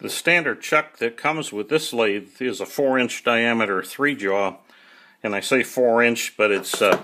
The standard chuck that comes with this lathe is a 4 inch diameter 3 jaw and I say 4 inch but it's uh,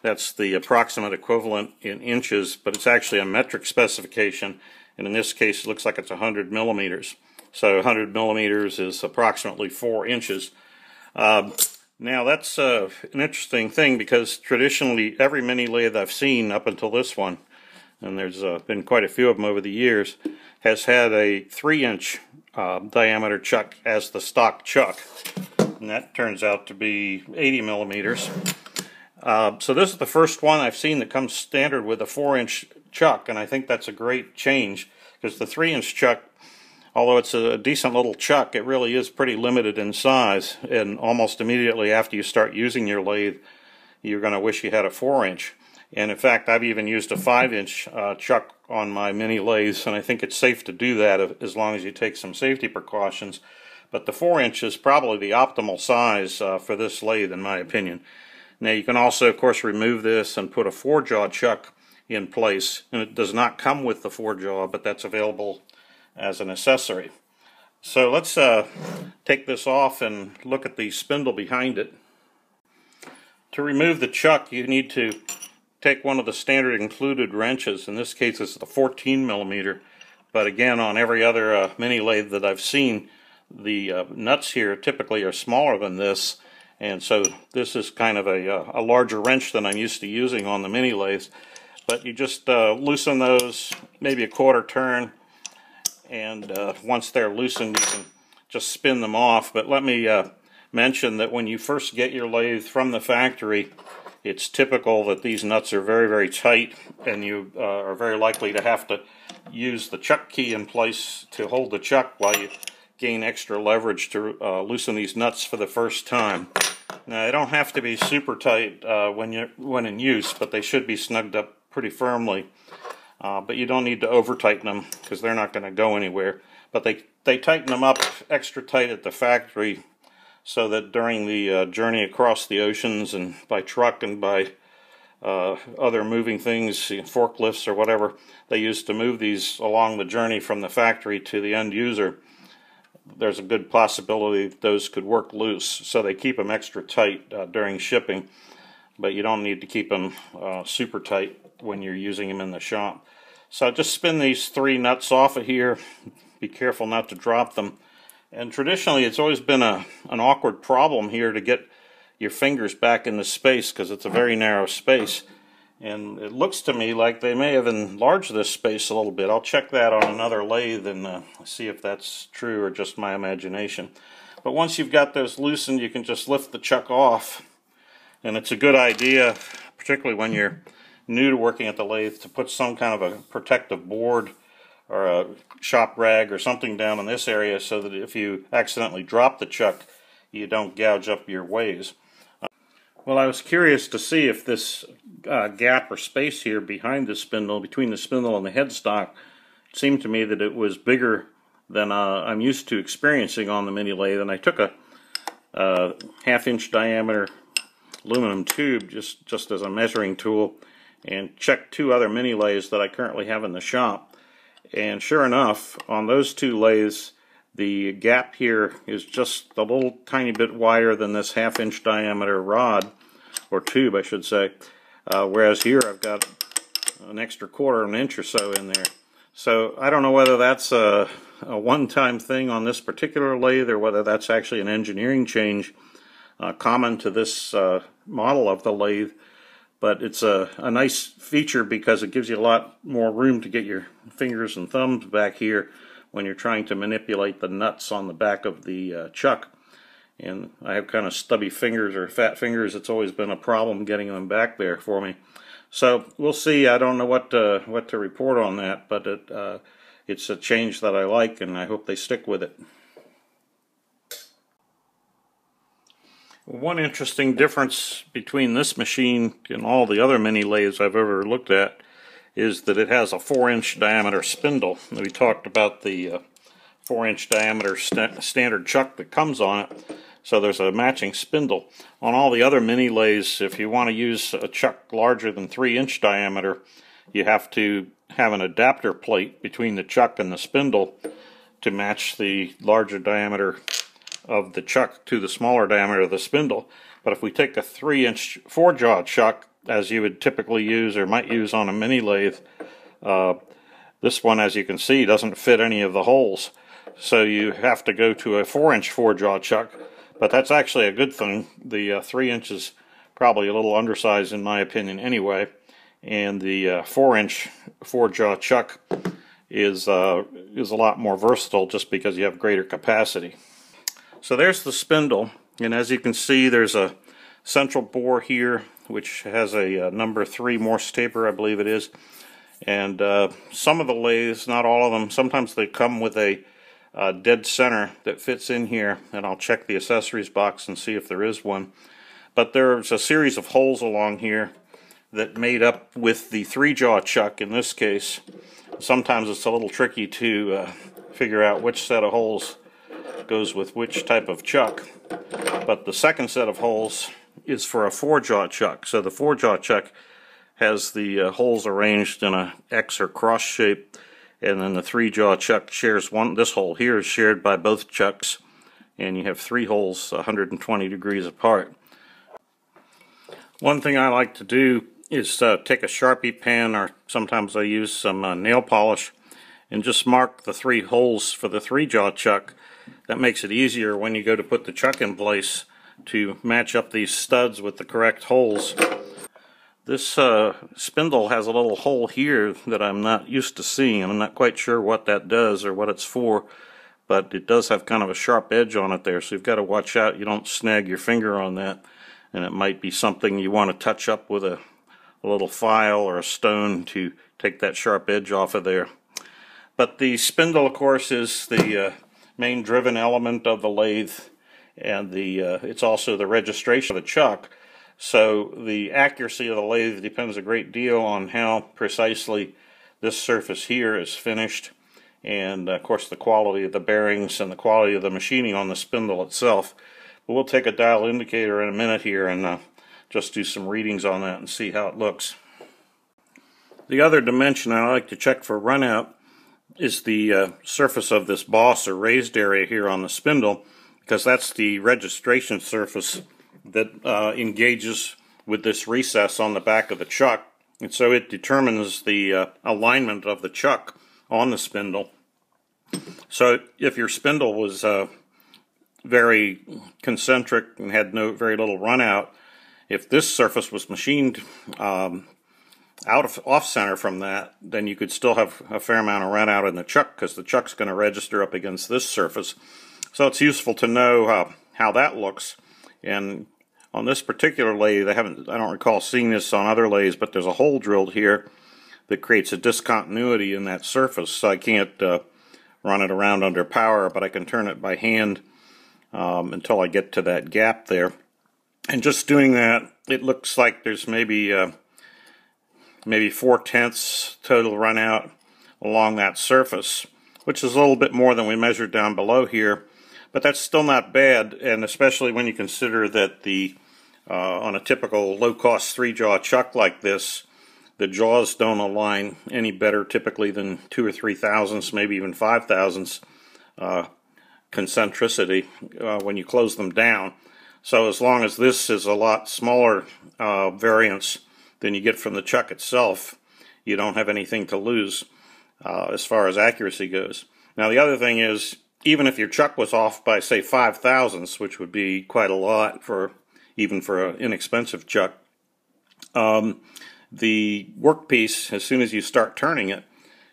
that's the approximate equivalent in inches but it's actually a metric specification and in this case it looks like it's 100 millimeters. So 100 millimeters is approximately 4 inches. Uh, now that's uh, an interesting thing because traditionally every mini lathe I've seen up until this one and there's uh, been quite a few of them over the years has had a 3 inch uh, diameter chuck as the stock chuck. And that turns out to be 80 millimeters. Uh, so this is the first one I've seen that comes standard with a 4 inch chuck, and I think that's a great change because the 3 inch chuck, although it's a decent little chuck, it really is pretty limited in size. And almost immediately after you start using your lathe, you're going to wish you had a 4 inch. And in fact, I've even used a 5 inch uh, chuck on my mini lathes, and I think it's safe to do that as long as you take some safety precautions. But the 4 inch is probably the optimal size uh, for this lathe, in my opinion. Now, you can also, of course, remove this and put a 4 jaw chuck in place. And it does not come with the 4 jaw, but that's available as an accessory. So let's uh, take this off and look at the spindle behind it. To remove the chuck, you need to take one of the standard included wrenches. In this case, it's the 14 millimeter. But again, on every other uh, mini lathe that I've seen, the uh, nuts here typically are smaller than this. And so this is kind of a, uh, a larger wrench than I'm used to using on the mini lathes. But you just uh, loosen those, maybe a quarter turn. And uh, once they're loosened, you can just spin them off. But let me mention that when you first get your lathe from the factory, it's typical that these nuts are very, very tight and you uh, are very likely to have to use the chuck key in place to hold the chuck while you gain extra leverage to uh, loosen these nuts for the first time. Now, they don't have to be super tight uh, when, you when in use, but they should be snugged up pretty firmly. Uh, but you don't need to over tighten them because they're not going to go anywhere. But they, they tighten them up extra tight at the factory so that during the uh, journey across the oceans and by truck and by uh, other moving things, forklifts or whatever they used to move these along the journey from the factory to the end user, there's a good possibility those could work loose. So they keep them extra tight uh, during shipping, but you don't need to keep them uh, super tight when you're using them in the shop. So just spin these three nuts off of here. Be careful not to drop them. And traditionally, it's always been a an awkward problem here to get your fingers back in the space because it's a very narrow space. And it looks to me like they may have enlarged this space a little bit. I'll check that on another lathe and uh, see if that's true or just my imagination. But once you've got those loosened, you can just lift the chuck off. And it's a good idea, particularly when you're new to working at the lathe, to put some kind of a protective board or a shop rag or something down in this area so that if you accidentally drop the chuck, you don't gouge up your ways. Uh, well, I was curious to see if this uh, gap or space here behind the spindle, between the spindle and the headstock, seemed to me that it was bigger than uh, I'm used to experiencing on the mini lathe. And I took a uh, half inch diameter aluminum tube just, just as a measuring tool and checked two other mini lathes that I currently have in the shop and sure enough, on those two lathes, the gap here is just a little tiny bit wider than this half inch diameter rod, or tube I should say, uh, whereas here I've got an extra quarter of an inch or so in there. So I don't know whether that's a, a one-time thing on this particular lathe or whether that's actually an engineering change uh, common to this uh, model of the lathe but it's a, a nice feature because it gives you a lot more room to get your fingers and thumbs back here when you're trying to manipulate the nuts on the back of the uh, chuck. And I have kind of stubby fingers or fat fingers. It's always been a problem getting them back there for me. So we'll see. I don't know what to, what to report on that, but it, uh, it's a change that I like, and I hope they stick with it. One interesting difference between this machine and all the other mini lathes I've ever looked at is that it has a 4 inch diameter spindle. We talked about the uh, 4 inch diameter st standard chuck that comes on it. So there's a matching spindle. On all the other mini lathes, if you want to use a chuck larger than 3 inch diameter, you have to have an adapter plate between the chuck and the spindle to match the larger diameter of the chuck to the smaller diameter of the spindle. But if we take a 3 inch 4 jaw chuck, as you would typically use or might use on a mini lathe, uh, this one, as you can see, doesn't fit any of the holes. So you have to go to a 4 inch 4 jaw chuck. But that's actually a good thing. The uh, 3 inches probably a little undersized in my opinion anyway. And the uh, 4 inch 4 jaw chuck is, uh, is a lot more versatile just because you have greater capacity. So there's the spindle. And as you can see, there's a central bore here, which has a, a uh, number 3 Morse taper, I believe it is. And uh, some of the lathes, not all of them, sometimes they come with a uh, dead center that fits in here. And I'll check the accessories box and see if there is one. But there's a series of holes along here that made up with the three-jaw chuck in this case. Sometimes it's a little tricky to uh, figure out which set of holes goes with which type of chuck. But the second set of holes is for a four-jaw chuck. So the four-jaw chuck has the uh, holes arranged in a X or cross shape, and then the three-jaw chuck shares one. This hole here is shared by both chucks, and you have three holes 120 degrees apart. One thing I like to do is uh, take a Sharpie pen, or sometimes I use some uh, nail polish, and just mark the three holes for the three-jaw chuck. That makes it easier when you go to put the chuck in place to match up these studs with the correct holes. This uh, spindle has a little hole here that I'm not used to seeing. I'm not quite sure what that does or what it's for, but it does have kind of a sharp edge on it there, so you've got to watch out you don't snag your finger on that. And it might be something you want to touch up with a, a little file or a stone to take that sharp edge off of there. But the spindle, of course, is the uh, main driven element of the lathe and the uh, it's also the registration of the chuck. So the accuracy of the lathe depends a great deal on how precisely this surface here is finished and of course the quality of the bearings and the quality of the machining on the spindle itself. But we'll take a dial indicator in a minute here and uh, just do some readings on that and see how it looks. The other dimension I like to check for runout is the uh, surface of this boss or raised area here on the spindle because that's the registration surface that uh, engages with this recess on the back of the chuck. And so it determines the uh, alignment of the chuck on the spindle. So if your spindle was uh, very concentric and had no very little run out, if this surface was machined um, out of off center from that, then you could still have a fair amount of run out in the chuck because the chuck's going to register up against this surface. So it's useful to know uh, how that looks. And on this particular lathe, I haven't, I don't recall seeing this on other lathes, but there's a hole drilled here that creates a discontinuity in that surface. So I can't uh, run it around under power, but I can turn it by hand um, until I get to that gap there. And just doing that, it looks like there's maybe uh, maybe four tenths total run out along that surface, which is a little bit more than we measured down below here. But that's still not bad, and especially when you consider that the uh, on a typical low-cost three-jaw chuck like this, the jaws don't align any better typically than two or three thousandths, maybe even five thousandths uh, concentricity uh, when you close them down. So as long as this is a lot smaller uh, variance than you get from the chuck itself, you don't have anything to lose uh, as far as accuracy goes. Now the other thing is even if your chuck was off by say five thousandths, which would be quite a lot for even for an inexpensive chuck, um, the workpiece as soon as you start turning it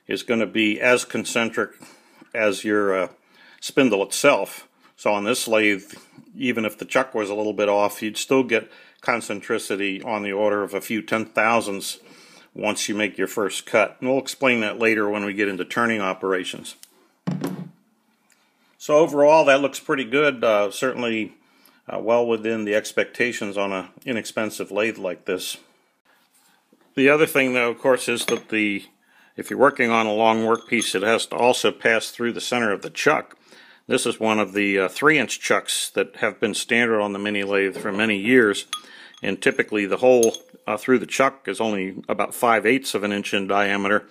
is going to be as concentric as your uh, spindle itself. So on this lathe, even if the chuck was a little bit off, you'd still get concentricity on the order of a few ten thousandths once you make your first cut. And we'll explain that later when we get into turning operations. So overall, that looks pretty good. Uh, certainly uh, well within the expectations on an inexpensive lathe like this. The other thing, though, of course, is that the if you're working on a long workpiece, it has to also pass through the center of the chuck. This is one of the uh, 3-inch chucks that have been standard on the mini lathe for many years. And typically the hole uh, through the chuck is only about 5 eighths of an inch in diameter.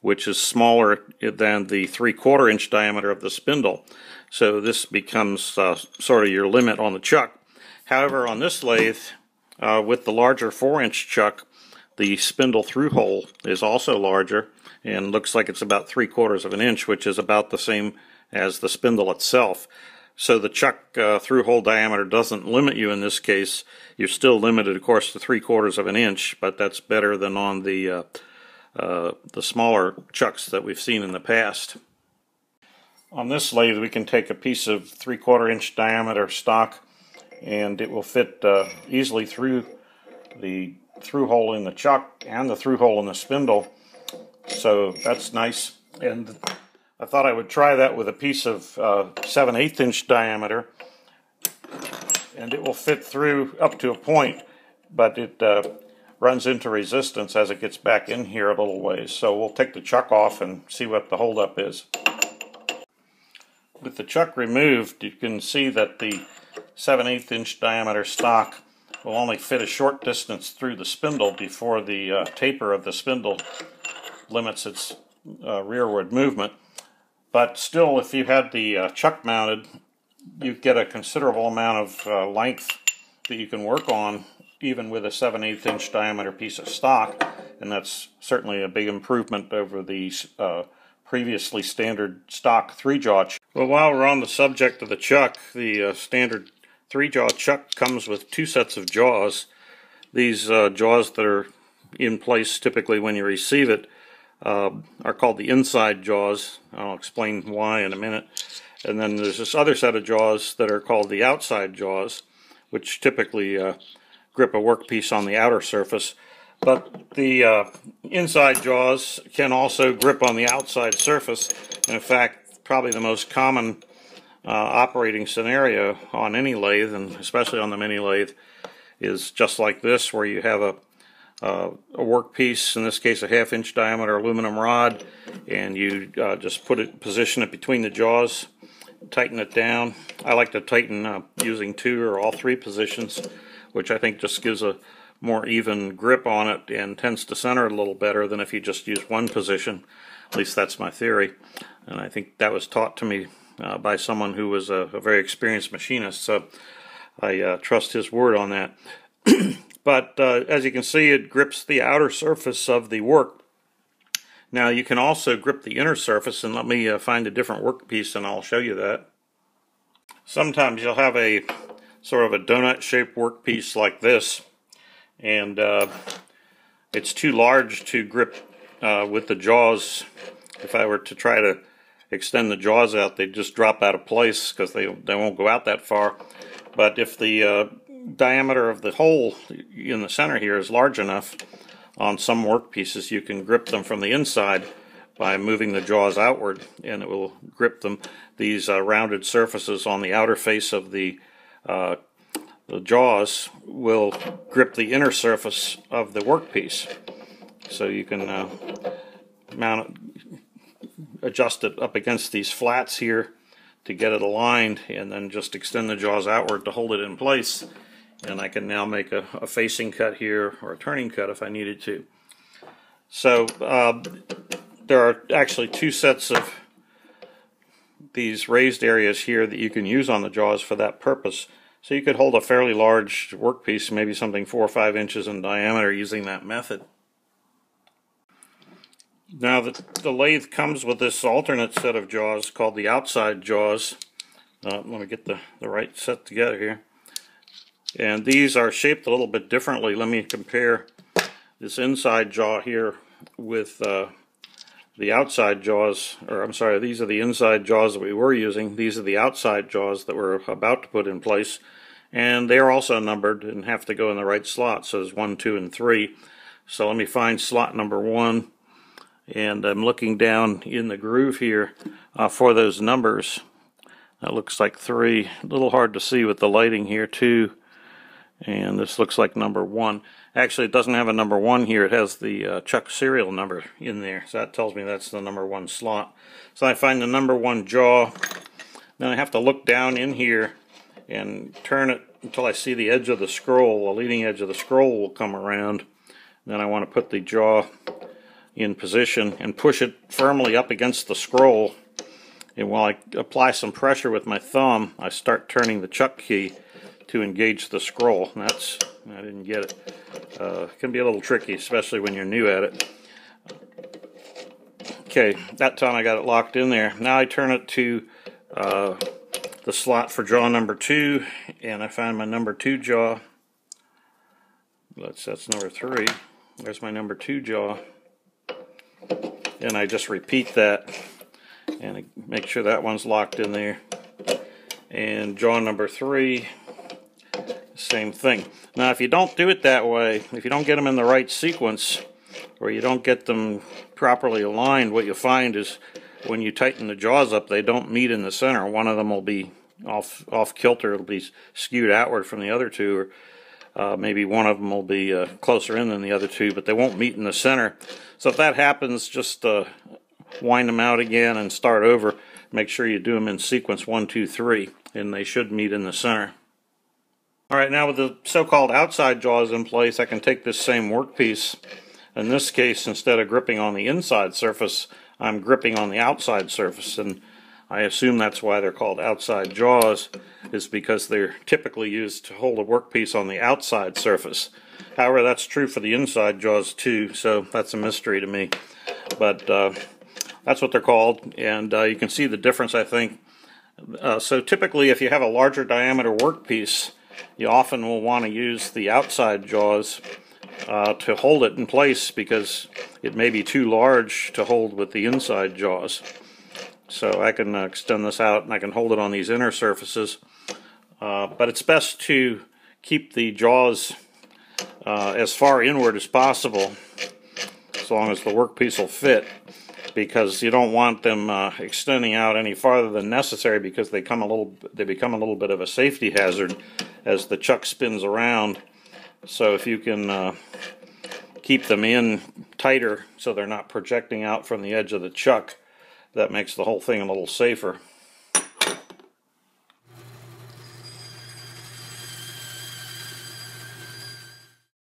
which is smaller than the three quarter inch diameter of the spindle. So this becomes uh, sort of your limit on the chuck. However, on this lathe, uh, with the larger four inch chuck, the spindle through hole is also larger and looks like it's about three quarters of an inch, which is about the same as the spindle itself. So the chuck uh, through hole diameter doesn't limit you in this case. You're still limited, of course, to three quarters of an inch, but that's better than on the uh, uh, the smaller chucks that we've seen in the past. On this lathe, we can take a piece of three quarter inch diameter stock, and it will fit uh, easily through the through hole in the chuck and the through hole in the spindle. So that's nice. And I thought I would try that with a piece of uh, 7 8 inch diameter. And it will fit through up to a point, but it uh, runs into resistance as it gets back in here a little ways. So we'll take the chuck off and see what the holdup is. With the chuck removed, you can see that the 7 8 inch diameter stock will only fit a short distance through the spindle before the uh, taper of the spindle limits its uh, rearward movement. But still, if you had the uh, chuck mounted, you get a considerable amount of uh, length that you can work on even with a 7 8 inch diameter piece of stock, and that's certainly a big improvement over the uh, previously standard stock three jaw. Chuck. Well, while we're on the subject of the chuck, the uh, standard three jaw chuck comes with two sets of jaws. These uh, jaws that are in place typically when you receive it uh, are called the inside jaws. I'll explain why in a minute. And then there's this other set of jaws that are called the outside jaws, which typically uh, grip a workpiece on the outer surface. But the uh, inside jaws can also grip on the outside surface. In fact, probably the most common uh, operating scenario on any lathe, and especially on the mini lathe, is just like this, where you have a, uh, a workpiece, in this case a half inch diameter aluminum rod, and you uh, just put it, position it between the jaws, tighten it down. I like to tighten uh, using two or all three positions, which I think just gives a more even grip on it and tends to center it a little better than if you just use one position. At least that's my theory, and I think that was taught to me uh, by someone who was a, a, very experienced machinist. So I uh, trust his word on that. but uh, as you can see, it grips the outer surface of the work. Now you can also grip the inner surface, and let me uh, find a different workpiece and I'll show you that. Sometimes you'll have a sort of a donut-shaped workpiece like this, and uh, it's too large to grip uh, with the jaws. If I were to try to extend the jaws out, they'd just drop out of place because they, they won't go out that far. But if the uh, diameter of the hole in the center here is large enough, on some workpieces you can grip them from the inside by moving the jaws outward and it will grip them. These uh, rounded surfaces on the outer face of the, uh, the jaws will grip the inner surface of the workpiece. So you can uh, mount it, adjust it up against these flats here to get it aligned and then just extend the jaws outward to hold it in place and I can now make a, a facing cut here or a turning cut if I needed to. So uh, there are actually two sets of these raised areas here that you can use on the jaws for that purpose. So you could hold a fairly large workpiece, maybe something four or five inches in diameter using that method. Now the, the lathe comes with this alternate set of jaws called the outside jaws. Uh, let me get the, the right set together here. And these are shaped a little bit differently. Let me compare this inside jaw here with uh, the outside jaws, or I'm sorry, these are the inside jaws that we were using. These are the outside jaws that we're about to put in place. And they are also numbered and have to go in the right slot. So there's one, two, and three. So let me find slot number one and I'm looking down in the groove here uh, for those numbers. That looks like three. A little hard to see with the lighting here, two. And this looks like number one. Actually, it doesn't have a number one here. It has the uh, Chuck serial number in there. So that tells me that's the number one slot. So I find the number one jaw. Then I have to look down in here and turn it until I see the edge of the scroll. The leading edge of the scroll will come around. Then I want to put the jaw in position and push it firmly up against the scroll. And while I apply some pressure with my thumb, I start turning the chuck key to engage the scroll. That's, I didn't get it. Uh, can be a little tricky, especially when you're new at it. Okay, that time I got it locked in there. Now I turn it to uh, the slot for jaw number two, and I find my number two jaw. Let's, that's number three. There's my number two jaw. And I just repeat that and make sure that one's locked in there. And jaw number three, same thing. Now if you don't do it that way, if you don't get them in the right sequence, or you don't get them properly aligned, what you'll find is when you tighten the jaws up, they don't meet in the center. One of them will be off off kilter. It'll be skewed outward from the other two, or uh, maybe one of them will be uh, closer in than the other two, but they won't meet in the center. So if that happens, just uh, wind them out again and start over. Make sure you do them in sequence one, two, three, and they should meet in the center. All right, now with the so-called outside jaws in place, I can take this same workpiece. In this case, instead of gripping on the inside surface, I'm gripping on the outside surface, and I assume that's why they're called outside jaws, is because they're typically used to hold a workpiece on the outside surface. However, that's true for the inside jaws too, so that's a mystery to me. But uh, that's what they're called, and uh, you can see the difference, I think. Uh, so typically, if you have a larger diameter workpiece, you often will want to use the outside jaws uh, to hold it in place because it may be too large to hold with the inside jaws. So I can uh, extend this out and I can hold it on these inner surfaces. Uh, but it's best to keep the jaws uh, as far inward as possible as long as the workpiece will fit because you don't want them uh, extending out any farther than necessary because they come a little they become a little bit of a safety hazard as the chuck spins around so if you can uh, keep them in tighter so they're not projecting out from the edge of the chuck that makes the whole thing a little safer.